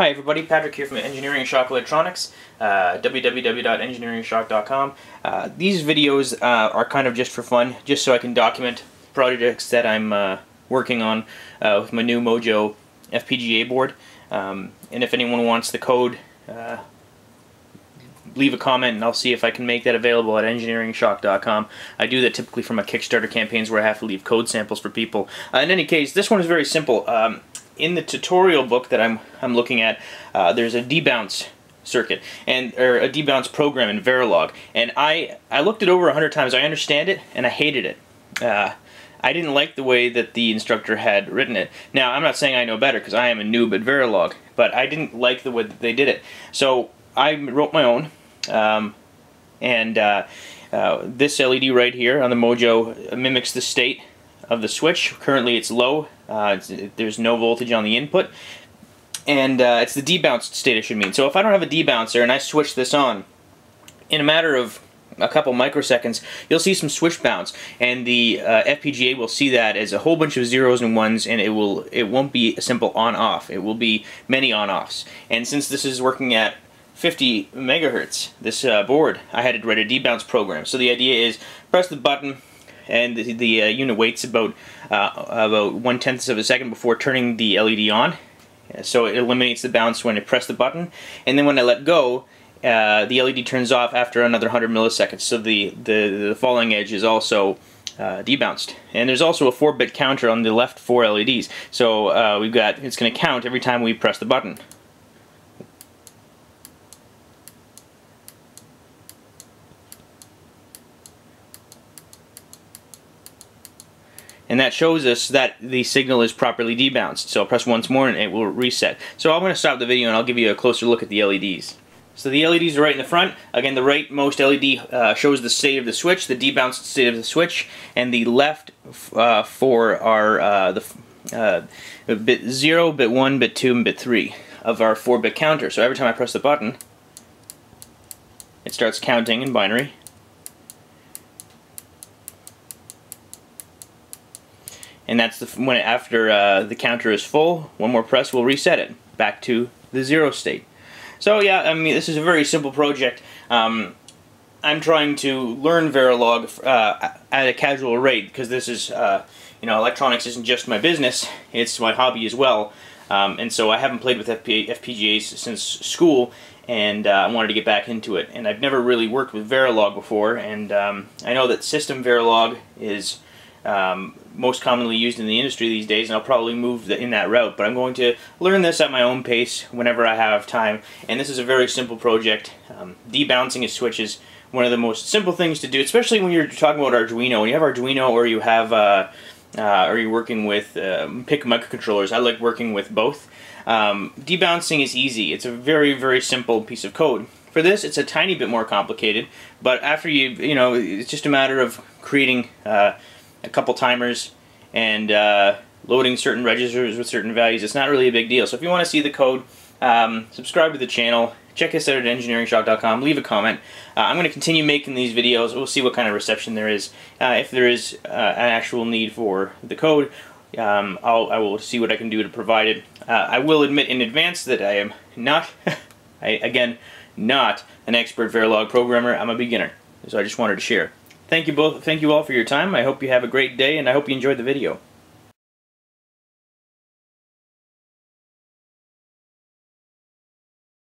Hi everybody, Patrick here from Engineering Shock Electronics, uh, www.engineeringshock.com. Uh, these videos uh, are kind of just for fun, just so I can document projects that I'm uh, working on uh, with my new Mojo FPGA board. Um, and if anyone wants the code, uh, leave a comment and I'll see if I can make that available at engineeringshock.com. I do that typically for my Kickstarter campaigns where I have to leave code samples for people. in any case, this one is very simple. Um, in the tutorial book that I'm, I'm looking at, uh, there's a debounce circuit and or a debounce program in Verilog. And I I looked it over a hundred times. I understand it and I hated it. Uh, I didn't like the way that the instructor had written it. Now I'm not saying I know better because I am a noob at Verilog but I didn't like the way that they did it. So I wrote my own um, and uh, uh, this LED right here on the Mojo mimics the state of the switch. Currently it's low. Uh, it's, there's no voltage on the input. And uh, it's the debounced state I should mean. So if I don't have a debouncer and I switch this on, in a matter of a couple microseconds, you'll see some switch bounce, and the uh, FPGA will see that as a whole bunch of zeros and ones, and it will it won't be a simple on-off. It will be many on-offs. And since this is working at 50 megahertz, this uh, board, I had to write a debounce program. So the idea is press the button, and the, the uh, unit waits about uh, about one tenth of a second before turning the LED on. So it eliminates the bounce when I press the button, and then when I let go, uh, the LED turns off after another 100 milliseconds. So the the, the falling edge is also uh, debounced. And there's also a 4-bit counter on the left four LEDs. So uh, we've got it's going to count every time we press the button. And that shows us that the signal is properly debounced. So I'll press once more and it will reset. So I'm going to stop the video and I'll give you a closer look at the LEDs. So the LEDs are right in the front. Again, the rightmost LED uh, shows the state of the switch, the debounced state of the switch, and the left uh, four are uh, the uh, bit 0, bit 1, bit 2, and bit 3 of our 4-bit counter. So every time I press the button, it starts counting in binary. And that's the, when after uh, the counter is full, one more press will reset it back to the zero state. So yeah, I mean this is a very simple project. Um, I'm trying to learn Verilog uh, at a casual rate because this is, uh, you know, electronics isn't just my business, it's my hobby as well. Um, and so I haven't played with FP FPGAs since school, and uh, I wanted to get back into it. And I've never really worked with Verilog before, and um, I know that System Verilog is um, most commonly used in the industry these days, and I'll probably move the, in that route. But I'm going to learn this at my own pace whenever I have time. And this is a very simple project. Um, debouncing a switch is one of the most simple things to do, especially when you're talking about Arduino. When you have Arduino or you have, uh, uh, you're working with um, PIC microcontrollers. I like working with both. Um, debouncing is easy. It's a very, very simple piece of code. For this, it's a tiny bit more complicated, but after you, you know, it's just a matter of creating uh, a couple timers and uh, loading certain registers with certain values. It's not really a big deal. So if you want to see the code, um, subscribe to the channel. Check us out at engineeringshock.com. Leave a comment. Uh, I'm going to continue making these videos. We'll see what kind of reception there is. Uh, if there is uh, an actual need for the code, um, I'll, I will see what I can do to provide it. Uh, I will admit in advance that I am not, I, again, not an expert Verilog programmer. I'm a beginner. So I just wanted to share. Thank you both. Thank you all for your time. I hope you have a great day, and I hope you enjoyed the video.